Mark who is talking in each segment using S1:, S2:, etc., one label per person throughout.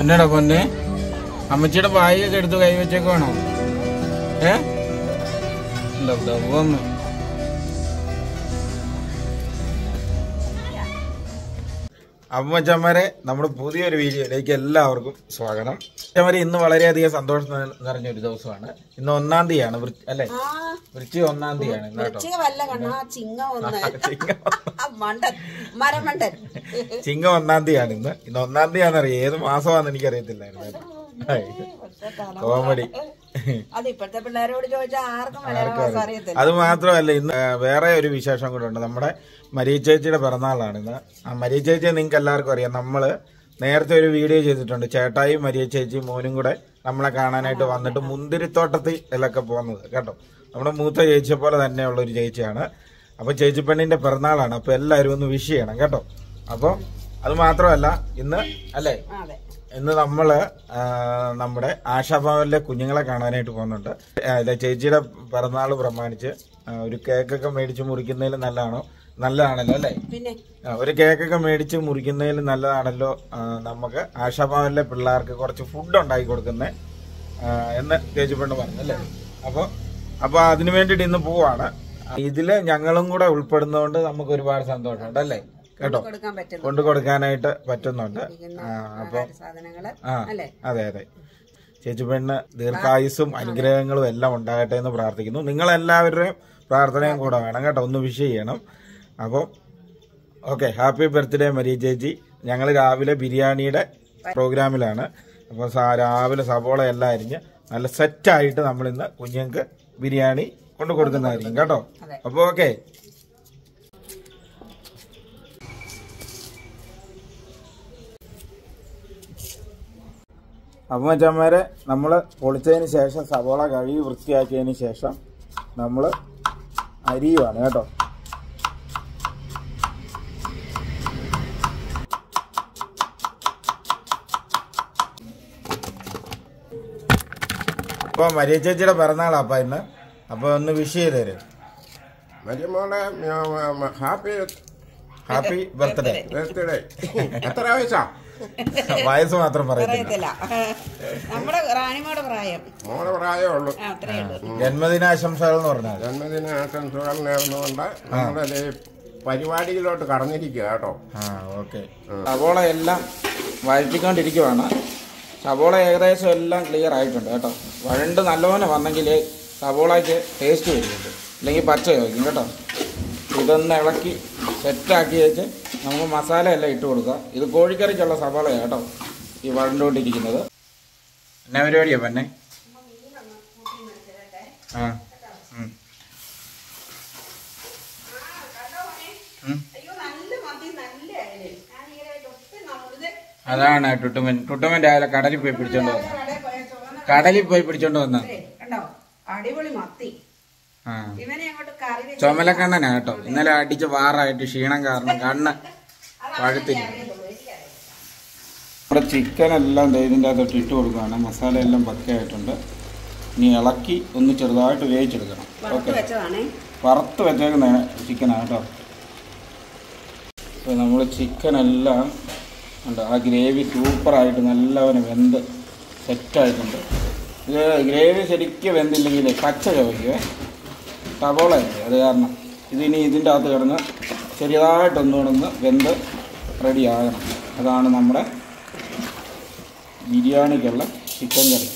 S1: എന്നടാ പൊന്നെ? അമ്മച്ചിയുടെ ബാഗൊക്കെ എടുത്ത് കൈവച്ചേക്കുവാണോ ഏ? അമ്മച്ചന്മാരെ നമ്മുടെ പുതിയൊരു വീഡിയോയിലേക്ക് എല്ലാവർക്കും സ്വാഗതം. അമ്മച്ചന്മാരെ ഇന്ന് വളരെയധികം സന്തോഷം നിറ- നിറഞ്ഞ ഒരു ദിവസമാണ്. ഇന്ന് ഒന്നാം തീയതിയാണ് അല്ലെ അല്ലേ?
S2: ആ.
S1: വൃശ്ചി ഒന്നാം തീയതിയാണ്
S2: വൃശ്ചിക ചിങ്ങ ഒന്നാം.
S1: തീയതിയാണ് ഇന്ന്. ഇന്ന് ഒന്നാം തീയതിയാണെന്നറിയാം ഏത് മാസമാണെന്ന് എനിക്കറിയത്തില്ലായിരുന്നു കോമഡി.
S2: അത്
S1: മാത്രമല്ല ഇന്ന് വേറെ ഒരു വിശേഷം കൂടെ ഉണ്ട്. നമ്മുടെ മരിയ ചേച്ചിയുടെ പിറന്നാളാണ് ഇന്ന്. ആ മരിയ ചേച്ചിയെ നിങ്ങൾക്ക് എല്ലാവർക്കും അറിയാം. നമ്മൾ നേരത്തെ ഒരു വീഡിയോ ചെയ്തിട്ടുണ്ട്. ചേട്ടായി മരിയ ചേച്ചി മോനും കൂടെ നമ്മളെ കാണാനായിട്ട് വന്നിട്ട് മുന്തിരിത്തോട്ടത്തിൽ ഇതിലൊക്കെ പോകുന്നത്. കേട്ടോ? നമ്മുടെ മൂത്ത ചേച്ചിയെ പോലെ തന്നെയുള്ള ഒരു ചേച്ചിയാണ്. അപ്പൊ ചേച്ചി പെണ്ണിന്റെ പിറന്നാളാണ്. അപ്പൊ എല്ലാവരും ഒന്ന് വിഷ് ചെയ്യണം. കേട്ടോ? അപ്പൊ അത് മാത്രമല്ല ഇന്ന് അല്ലേ? ഇന്ന് നമ്മൾ നമ്മുടെ ആശാഭവനിലെ കുഞ്ഞുങ്ങളെ കാണാനായിട്ട് പോകുന്നുണ്ട്. ചേച്ചിയുടെ പിറന്നാൾ പ്രമാണിച്ച് ഒരു കേക്കൊക്കെ മേടിച്ച് മുറിക്കുന്നതിൽ നല്ലതാണോ? നല്ലതാണല്ലോ അല്ലേ? ഒരു കേക്കൊക്കെ മേടിച്ച് മുറിക്കുന്നതിൽ നല്ലതാണല്ലോ നമുക്ക് ആശാഭവനിലെ പിള്ളേർക്ക് കുറച്ച് ഫുഡ് ഉണ്ടാക്കി കൊടുക്കുന്നത് എന്ന് തേജുപെണ്ണ് പെണ്ണ് പറഞ്ഞു അല്ലേ? അപ്പൊ അപ്പൊ അതിനു വേണ്ടിട്ട് ഇന്ന് പോവാണ്. ഇതിൽ ഞങ്ങളും കൂടെ ഉൾപ്പെടുന്നതുകൊണ്ട് നമുക്ക് ഒരുപാട് സന്തോഷമുണ്ട് അല്ലേ? കേട്ടോ? കൊണ്ട് കൊടുക്കാനായിട്ട് പറ്റുന്നുണ്ട്. അപ്പൊ അതെ അതെ. ചേച്ചി പെണ്ണ് ദീർഘായുസും അനുഗ്രഹങ്ങളും എല്ലാം ഉണ്ടാകട്ടെ എന്ന് പ്രാർത്ഥിക്കുന്നു. നിങ്ങളെല്ലാവരുടെയും പ്രാർത്ഥനയും കൂടെ വേണം കേട്ടോ. ഒന്ന് വിഷ് ചെയ്യണം. അപ്പം ഓക്കെ ഹാപ്പി ബർത്ത്ഡേ മരിയ ചേച്ചി ഞങ്ങൾ രാവിലെ ബിരിയാണിയുടെ പ്രോഗ്രാമിലാണ്. അപ്പോൾ രാവിലെ സവോള എല്ലാം അരിഞ്ഞ് നല്ല സെറ്റായിട്ട് നമ്മൾ ഇന്ന് കുഞ്ഞുങ്ങൾക്ക് ബിരിയാണി കൊണ്ടു കൊടുക്കുന്നതായിരിക്കും കേട്ടോ? അപ്പോൾ ഓക്കെ. അപ്പം മച്ചന്മാരെ നമ്മൾ പൊളിച്ചതിന് ശേഷം സവോള കഴുകി വൃത്തിയാക്കിയതിന് ശേഷം നമ്മൾ അരിയുവാണ് കേട്ടോ? അപ്പൊ മരിയ ചേച്ചിയുടെ പിറന്നാളാ അപ്പൊ ഇന്ന്. അപ്പൊ ഒന്ന് വിഷ് ചെയ്ത് തരും.
S3: മരിയമോളെ ഹാപ്പി
S1: ഹാപ്പി ബർത്ത്ഡേ.
S3: ബർത്ത്ഡേ. എത്ര വയസ്സാ?
S1: വയസ്സ് മാത്രം പറയത്തില്ല.
S2: നമ്മുടെ റാണിമോടെ പ്രായം.
S3: മോളെ പ്രായമേ ഉള്ളൂ.
S1: ജന്മദിനാശംസകൾ എന്ന് പറഞ്ഞാൽ.
S3: ജന്മദിനാശംസകൾ നേർന്നുകൊണ്ട് നമ്മുടെ പരിപാടിയിലോട്ട് കടന്നിരിക്കുക കേട്ടോ.
S1: ആ ഓക്കെ. അപ്പോളെ എല്ലാം വഴറ്റിക്കൊണ്ടിരിക്കുവാണ്. സവോള ഏകദേശം എല്ലാം ക്ലിയർ ആയിട്ടുണ്ട് കേട്ടോ. വഴണ്ട് നല്ലപോലെ വന്നെങ്കിൽ സവോളയ്ക്ക് ടേസ്റ്റ് വരുന്നുണ്ട്. അല്ലെങ്കിൽ പച്ച ചോദിക്കും കേട്ടോ. ഇതൊന്ന് ഇളക്കി സെറ്റാക്കി വെച്ച് നമുക്ക് മസാല എല്ലാം ഇട്ട് കൊടുക്കാം. ഇത് കോഴിക്കറിക്കുള്ള സബോളയാണ് കേട്ടോ. ഈ വഴണ്ടുകൊണ്ടിരിക്കുന്നത് എന്നാ പരിപാടിയാ പന്നെ? ആ ഉം. ഉം.
S2: അയ്യോ നല്ല മതി നല്ല അയൽ ഞാൻ ഈയിടെയായിട്ട് ഒത്തിരി നമ്മളിത്
S1: അതാണ് ടുട്ടുമൻ. ടുട്ടുമൻ രാവിലെ കടലിൽ പോയി പിടിച്ചോണ്ട് വന്നു കടലിൽ പോയി പിടിച്ചോണ്ട് വന്ന
S2: അടിപൊളി മത്തി.
S1: ചുമലക്കണ്ണനാ കേട്ടോ. ഇന്നലെ അടിച്ച് വാറായിട്ട് ക്ഷീണം കാരണം കണ്ണ് പഴുത്തില്ല. നമ്മുടെ ചിക്കൻ എല്ലാം ഇതിന്റെ അകത്തോട്ട് ഇട്ട് കൊടുക്കുകയാണ്. മസാല എല്ലാം പക്കയായിട്ടുണ്ട്. ഇനി ഇളക്കി ഒന്ന് ചെറുതായിട്ട് വേവിച്ചെടുക്കണം. ഓക്കെ. വറുത്ത് വെച്ചേക്കുന്ന ചിക്കനാണ് കേട്ടോ. അപ്പോൾ നമ്മൾ ചിക്കൻ എല്ലാം ഉണ്ട്. ആ ഗ്രേവി സൂപ്പറായിട്ട് നല്ലവനെ വെന്ത് സെറ്റായിട്ടുണ്ട്. ഇത് ഗ്രേവി ശരിക്കും വെന്തില്ലെങ്കിൽ പച്ച ചോദിക്കുവേ സവോള അത് കാരണം ഇതിനി ഇതിന്റെ അകത്ത് കിടന്ന് ചെറിയതായിട്ടൊന്നു കിടന്ന് വെന്ത് റെഡി ആകണം. അതാണ് നമ്മുടെ ബിരിയാണിക്കുള്ള ചിക്കൻ കറി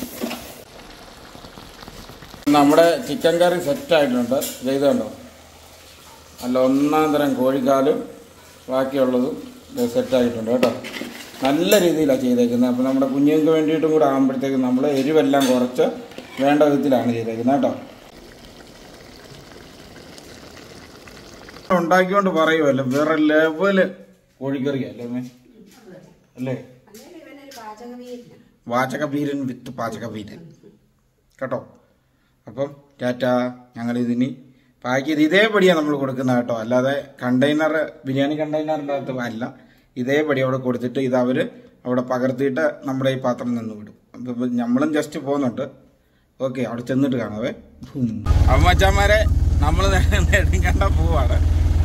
S1: നമ്മുടെ ചിക്കൻ കറി സെറ്റായിട്ടുണ്ട്. ചെയ്തുണ്ടോ അല്ല ഒന്നാം തരം കോഴിക്കാലും ബാക്കിയുള്ളതും സെറ്റായിട്ടുണ്ട് കേട്ടോ. നല്ല രീതിയിലാണ് ചെയ്തേക്കുന്നത്. അപ്പോൾ നമ്മുടെ കുഞ്ഞുങ്ങൾക്ക് വേണ്ടിയിട്ടും കൂടെ ആകുമ്പോഴത്തേക്കും നമ്മൾ എരിവെല്ലാം കുറച്ച് വേണ്ട വിധത്തിലാണ് ചെയ്തേക്കുന്നത് കേട്ടോ. ഉണ്ടാക്കിക്കൊണ്ട് പറയുമല്ലോ വേറെ ലെവൽ കോഴിക്കറി അല്ലേ
S2: അല്ലേ?
S1: വാചക വീരൻ വിത്ത് പാചക വീരൻ കേട്ടോ? അപ്പം ടാറ്റ ഞങ്ങൾ ഇതിനി പാക്ക് ചെയ്ത് ഇതേപടിയാണ് നമ്മൾ കൊടുക്കുന്നത് കേട്ടോ. അല്ലാതെ കണ്ടെയ്നർ ബിരിയാണി കണ്ടെയ്നറിന്റെ അകത്ത് അല്ല. ഇതേപടി അവിടെ കൊടുത്തിട്ട് ഇത് അവർ അവിടെ പകർത്തിയിട്ട് നമ്മുടെ ഈ പാത്രം നിന്ന് വിടും. അപ്പം നമ്മളും ജസ്റ്റ് പോകുന്നുണ്ട് ഓക്കെ അവിടെ ചെന്നിട്ട് കാണാവേ. അമ്മച്ചന്മാരെ നമ്മൾ നെടുങ്കണ്ട പോവാണ്.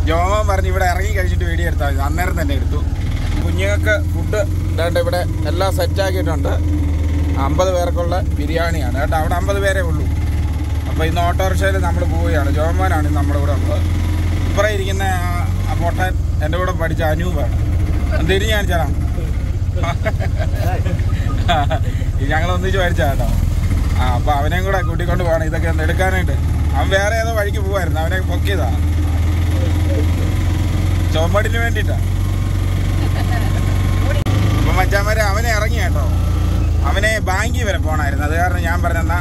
S1: ജോമൻ പറഞ്ഞ് ഇവിടെ ഇറങ്ങി കഴിച്ചിട്ട് വേടി എടുത്താൽ മതി. അന്നേരം തന്നെ എടുത്തു. കുഞ്ഞുങ്ങൾക്ക് ഫുഡ് ഇതാണ്ട് ഇവിടെ എല്ലാം സെറ്റാക്കിയിട്ടുണ്ട് അമ്പത് പേർക്കുള്ള ബിരിയാണിയാണ്. കേട്ടോ അവിടെ അമ്പത് പേരേ ഉള്ളൂ. അപ്പോൾ ഇന്ന് ഓട്ടോറിക്ഷയിൽ നമ്മൾ പോവുകയാണ്. ജോമാനാണ് നമ്മുടെ കൂടെ ഉള്ളത്. ഇപ്പറേ ഇരിക്കുന്ന പൊട്ടൻ എന്റെ കൂടെ പഠിച്ച അനൂപാണ്. തിരിഞ്ഞ് കാണിച്ചാടാ ഞങ്ങൾ ഒന്നിച്ച് മരിച്ചാ കേട്ടോ. ആ അപ്പൊ അവനെയും കൂടെ കൂട്ടിക്കൊണ്ട് പോകണം ഇതൊക്കെ ഒന്ന് എടുക്കാനായിട്ട്. അവൻ വേറെ ഏതോ വഴിക്ക് പോവായിരുന്നു. അവനെ പൊക്കിയതാ. ചോമ്പടിന് വേണ്ടിട്ടാ അപ്പൊ മച്ചാമാരെ അവനെ ഇറങ്ങി കേട്ടോ. അവനെ ബാങ്കിൽ വരെ പോണായിരുന്നു. അത് കാരണം ഞാൻ പറഞ്ഞെന്നാ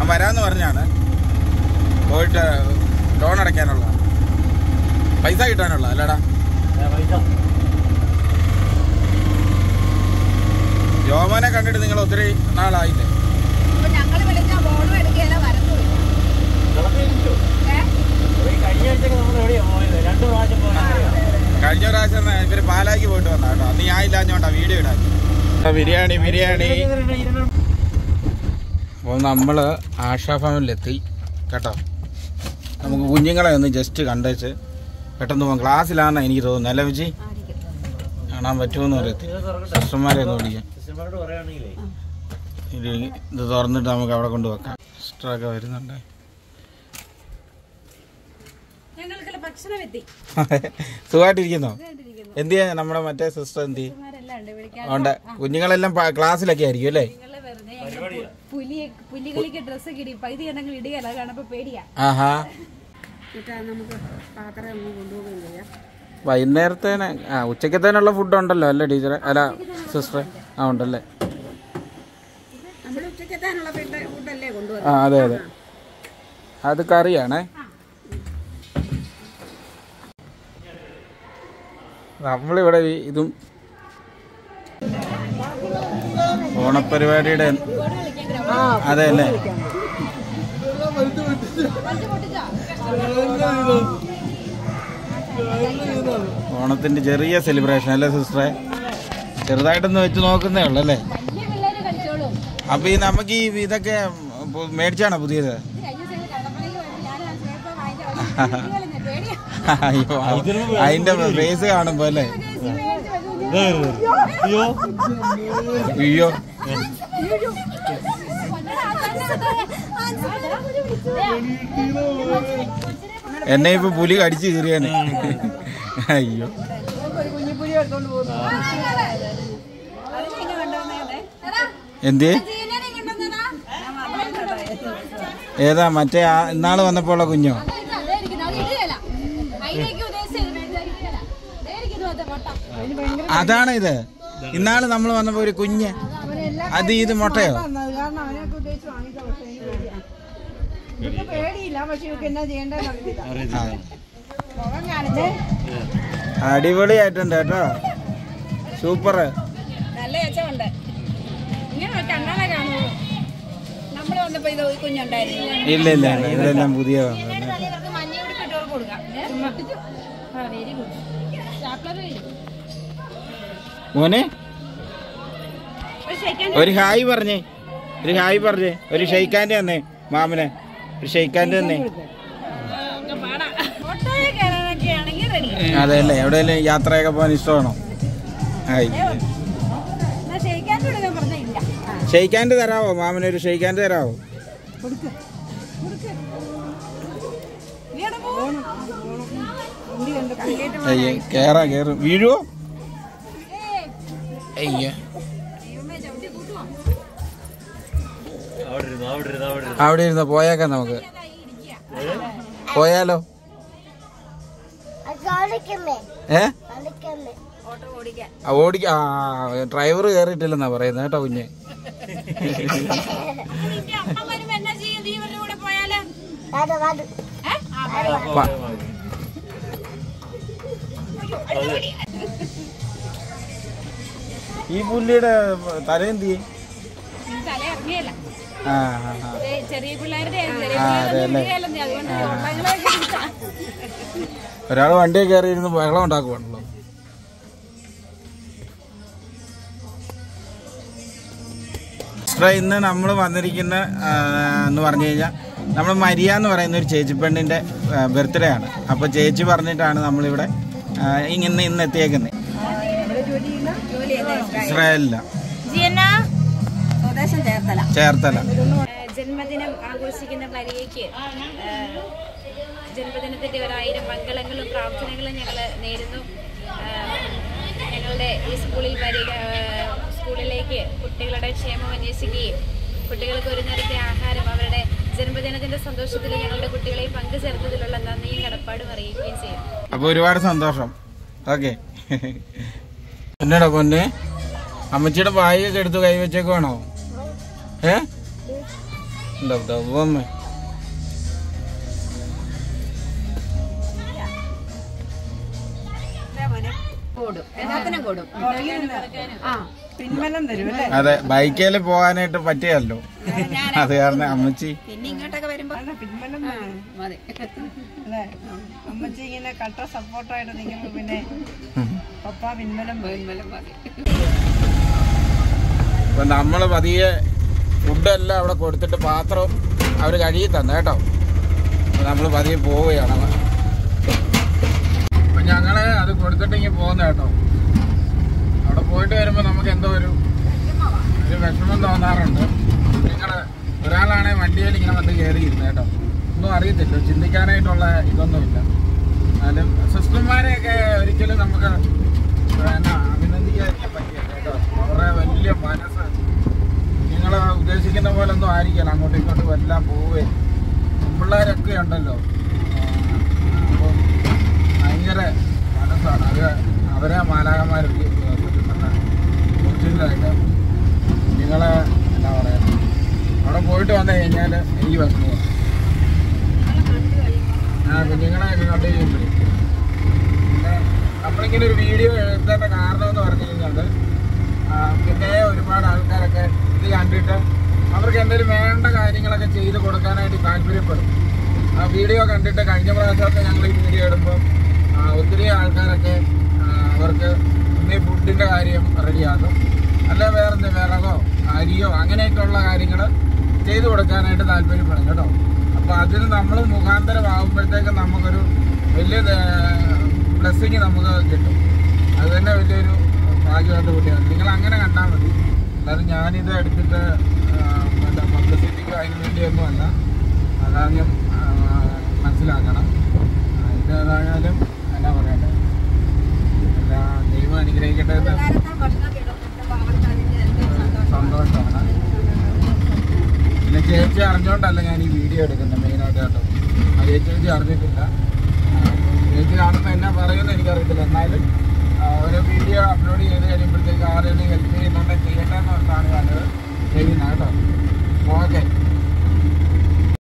S1: അവൻ വരാന്ന് പറഞ്ഞാണ്. പോയിട്ട് ലോൺ അടയ്ക്കാനുള്ള. പൈസ കിട്ടാനുള്ള അല്ലടാ. ജോമോനെ കണ്ടിട്ട് നിങ്ങൾ ഒത്തിരി നാളായില്ലേ? കഴിഞ്ഞ പ്രാവശ്യം ഇവർ പാലാക്കി പോയിട്ട് വന്നാ കേട്ടോ. അന്ന് ഞാൻ ഇല്ലാഞ്ഞോണ്ടാ വീഡിയോ ഇടാൻ. ബിരിയാണി ബിരിയാണി. അപ്പോൾ നമ്മൾ ആഷാ ഫാമിലെത്തി കേട്ടോ. നമുക്ക് കുഞ്ഞുങ്ങളെ ഒന്ന് ജസ്റ്റ് കണ്ടേച്ച് പെട്ടെന്ന് പോകാം ക്ലാസ്സിലാണ് എനിക്ക് തോന്നുന്നു. അല്ല വെച്ചി കാണാൻ പറ്റുമെന്ന് പറയത്തി സിസ്റ്റർമാരെ ഒന്ന് വിളിക്കാം. ഇത് തുറന്നിട്ട് നമുക്ക് അവിടെ കൊണ്ട് വെക്കാം. സിസ്റ്ററൊക്കെ വരുന്നുണ്ട്. സുഖമായിട്ടിരിക്കുന്നോ? എന്തിയാ ചെയ്യാ നമ്മുടെ മറ്റേ സിസ്റ്റർ എന്ത്
S2: ഉണ്ട്
S1: കുഞ്ഞുങ്ങളെല്ലാം ക്ലാസ്സിലൊക്കെ ആയിരിക്കും അല്ലേ?
S2: പു- പുലിയെ പുലികളിക്ക് ഡ്രസ്സ് കിടി പകുതി എന്തെങ്കിലും ഇടുകയല്ല അത് കാണുമ്പോ പേടിയാ.
S1: വൈകുന്നേരത്തേന് ആ ഉച്ചക്കത്തേനുള്ള ഫുഡ് ഉണ്ടല്ലോ അല്ലേ ടീച്ചറെ? അല്ല സിസ്റ്ററെ ആ ഉണ്ടല്ലേ. ആ അതെ അതെ. അത് കറിയാണേ. നമ്മളിവിടെ ഇതും ഓണപ്പരിപാടിയുടെ അതെ അല്ലേ ഓണത്തിന്റെ ചെറിയ സെലിബ്രേഷൻ അല്ലേ സിസ്റ്ററെ ചെറുതായിട്ടൊന്ന് വെച്ച് നോക്കുന്നേ ഉള്ളു അല്ലേ? അപ്പൊ ഈ നമുക്ക് ഈ ഇതൊക്കെ മേടിച്ചാണോ പുതിയത്? അയ്യോ അതിന്റെ ഫേസ് കാണുമ്പോ അല്ലേ? അയ്യോ. എന്നെ ഇപ്പൊ പുലി കടിച്ചു കീറിയാണ് അയ്യോ. എന്ത്? ഏതാ മറ്റേ ഇന്നാൾ വന്നപ്പോ ഉള്ള കുഞ്ഞോ? അതാണ് ഇത് ഇന്നാൾ നമ്മൾ വന്നപ്പോ ഒരു കുഞ്ഞ്. അത് ഇത് മുട്ടയോ? അടിപൊളിയായിട്ടുണ്ട് കേട്ടോ. സൂപ്പർ.
S2: നല്ല രസമുണ്ട്. ഇങ്ങനെ കണ്ണാലെ കാണുള്ളൂ. നമ്മൾ വന്നപ്പോ ഇത് ഒരു കുഞ്ഞുണ്ടായിരുന്നു.
S1: ഇല്ല ഇല്ല ഇതെല്ലാം പുതിയ മോനെ?
S2: ഒരു
S1: ഹായ് പറഞ്ഞേ. ഒരു ഹായ് പറഞ്ഞേ. ഒരു ഷെയ്ക്കാന്റെ തന്നെ മാമനെ. ഒരു ഷെയ്ക്കാന്റെ തന്നെ അതെ അല്ലേ യാത്രയൊക്കെ പോകാൻ ഇഷ്ടമാണോ? ഷെയ്ക്കാൻഡ് തരാവോ? മാമിന് ഒരു ഷെയ്ക്കാന്റെ തരാവോ? കേറാ കേറും. വീഴുവോ? അയ്യ. അവിടെ ഇരുന്ന് പോയേക്കാം നമുക്ക്. പോയാലോ? ഏ?
S2: ഓട്ടോ ഓടിക്കാൻ.
S1: ആ, ഓടിക്ക ആ ഡ്രൈവർ കയറിയിട്ടില്ലെന്നാ പറയുന്നത് കേട്ടോ കുഞ്ഞ്. ഈ പുല്ലിയുടെ തലയെന്തി
S2: ദേ, ചെറിയ പിള്ളേരുടെ.
S1: ഒരാൾ വണ്ടിയിൽ കയറി ഇരുന്ന് ബഹളം ഉണ്ടാക്കുവാണല്ലോ. ഇന്ന് നമ്മൾ വന്നിരിക്കുന്ന എന്ന് പറഞ്ഞു കഴിഞ്ഞാൽ നമ്മൾ മരിയ എന്ന് പറയുന്ന ഒരു ചേച്ചി പെണ്ണിന്റെ ബർത്ത്ഡേ ആണ്. അപ്പോൾ ചേച്ചി പറഞ്ഞിട്ടാണ് നമ്മളിവിടെ ഇങ്ങനെ ഇന്ന് ഇന്ന് എത്തിയേക്കുന്നത്
S2: നമ്മുടെ ചേർത്തല.
S4: ജന്മദിനം ആഘോഷിക്കുന്ന മരിയയ്ക്ക് ജന്മദിനത്തിന്റെ ഒരായിരം മംഗളങ്ങളും പ്രാർത്ഥനകളും ഞങ്ങൾ നേരുന്നു. ഞങ്ങളുടെ ഈ സ്കൂളിൽ വരിക സ്കൂളിലേക്ക് കുട്ടികളുടെ ക്ഷേമം അന്വേഷിക്കുകയും കുട്ടികൾക്ക് ഒരു നേരത്തെ ആഹാരം അവരുടെ ജന്മദിനത്തിന്റെ സന്തോഷത്തിൽ ഞങ്ങളുടെ കുട്ടികളെ പങ്കുചേർത്തതിലുള്ള നന്ദിയും കടപ്പാടും അറിയിക്കുകയും ചെയ്യും.
S1: അപ്പൊ ഒരുപാട് സന്തോഷം. ഓക്കെ. എന്നടാ പൊന്നെ? അമ്മച്ചിയുടെ ബാഗൊക്കെ എടുത്ത് കൈവച്ചേക്കുവാണോ?
S5: അല്ലേ?
S1: അതെ ബൈക്കേൽ പോകാനായിട്ട് പറ്റിയല്ലോ. അത് കാരണം അമ്മച്ചി
S2: പിന്നെ ഇങ്ങോട്ടൊക്കെ വരുമ്പോ
S5: പിൻബലം അമ്മച്ചി ഇങ്ങനെ കട്ട സപ്പോർട്ടായിട്ട് നിൽക്കുമ്പോ പിന്നെ പപ്പ പിൻബലം
S2: പിൻബലം മതി.
S1: അപ്പൊ നമ്മൾ പതിയെ ഫുഡെല്ലാം അവിടെ കൊടുത്തിട്ട് പാത്രം അവർ കഴുകി തന്നെ കേട്ടോ. നമ്മൾ പതിയെ പോവുകയാണ്. അപ്പൊ ഞങ്ങൾ അത് കൊടുത്തിട്ടെങ്കിൽ പോകുന്ന കേട്ടോ. അവിടെ പോയിട്ട് വരുമ്പോ നമുക്ക് എന്തോ ഒരു ഒരു വിഷമം തോന്നാറുണ്ട്. നിങ്ങൾ ഒരാളാണെ വണ്ടിയിൽ ഇങ്ങനെ വന്ന് കയറിയിരുന്നു കേട്ടോ. ഒന്നും അറിയത്തില്ല. ചിന്തിക്കാനായിട്ടുള്ള ഇതൊന്നുമില്ല. എന്നാലും സിസ്റ്റർമാരെയൊക്കെ ഒരിക്കലും നമുക്ക് പിന്നെ അഭിനന്ദിക്കാതിരിക്കാൻ പറ്റില്ല കേട്ടോ അവരുടെ വലിയ മനസ്സ് നിങ്ങൾ ഉദ്ദേശിക്കുന്ന പോലെ ഒന്നും ആയിരിക്കില്ല അങ്ങോട്ടും ഇങ്ങോട്ടും എല്ലാം പോവേ. പിള്ളേരൊക്കെ ഉണ്ടല്ലോ. അപ്പം ഭയങ്കര മനസ്സാണ്. അത് അവരെ മാലാകന്മാർ ഒറിജിനലായിട്ട് നിങ്ങളെ എന്താ പറയുക അവിടെ പോയിട്ട് വന്നു കഴിഞ്ഞാൽ എനിക്ക് വിഷമം ആ കണ്ടു കഴിയുമ്പോഴേ. പിന്നെ നമ്മളിങ്ങനെ ഒരു വീഡിയോ എഴുതേണ്ട കാരണം എന്ന് പറഞ്ഞു കഴിഞ്ഞാൽ പിന്നെ ഒരുപാട് ആൾക്കാരൊക്കെ ഇത് കണ്ടിട്ട് അവർക്ക് എന്തെങ്കിലും വേണ്ട കാര്യങ്ങളൊക്കെ ചെയ്ത് കൊടുക്കാനായിട്ട് താല്പര്യപ്പെടും. ആ വീഡിയോ കണ്ടിട്ട് കഴിഞ്ഞ പ്രാവശ്യമൊക്കെ ഞങ്ങൾ ഈ വീഡിയോ ഇടുമ്പോൾ ഒത്തിരി ആൾക്കാരൊക്കെ അവർക്ക് ഒന്നീ ഫുഡിന്റെ കാര്യം റെഡിയാക്കും അല്ല വേറെ എന്ത് വിറകോ അരിയോ അങ്ങനെയൊക്കെയുള്ള കാര്യങ്ങൾ ചെയ്തു കൊടുക്കാനായിട്ട് താല്പര്യപ്പെടും കേട്ടോ. അപ്പോൾ അതിന് നമ്മൾ മുഖാന്തരമാകുമ്പോഴത്തേക്ക് നമുക്കൊരു വലിയ ബ്ലെസ്സിങ് നമുക്ക് കിട്ടും. അത് തന്നെ വലിയൊരു ഭാഗ്യമായിട്ട് കൂട്ടിയാണ് നിങ്ങൾ അങ്ങനെ കണ്ടാൽ മതി. അല്ലാതെ ഞാനിത് എടുത്തിട്ട് നമ്മൾ അതിന് വേണ്ടിയൊന്നുമല്ല അതാദ്യം മനസ്സിലാക്കണം. ഇതേതായാലും എന്നാ പറയട്ടെ എല്ലാ ദൈവം അനുഗ്രഹിക്കട്ടെ സന്തോഷമാണ്. പിന്നെ ചേച്ചി അറിഞ്ഞോണ്ടല്ല ഞാൻ ഈ വീഡിയോ എടുക്കുന്നത് മെയിനായിട്ടോ കേട്ടോ ആ ചേച്ചി അറിഞ്ഞിട്ടില്ല. ചേച്ചി കാണുമ്പോൾ എന്നാ പറയുമെന്ന് എനിക്കറിയത്തില്ല. എന്നാലും ഓരോ വീഡിയോ അപ്ലോഡ് ചെയ്ത് കഴിയുമ്പോഴത്തേക്ക് ആരെയും ഹെൽപ്പ് ചെയ്യുന്നുണ്ടെങ്കിൽ ചെയ്യട്ടെ എന്ന് പറഞ്ഞാണ് ഞാനത് ചെയ്യുന്നത് കേട്ടോ. ഓക്കെ.